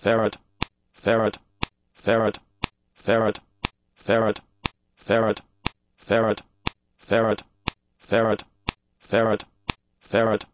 ferret, ferret, ferret, ferret, ferret, ferret, ferret, ferret, ferret, ferret, ferret,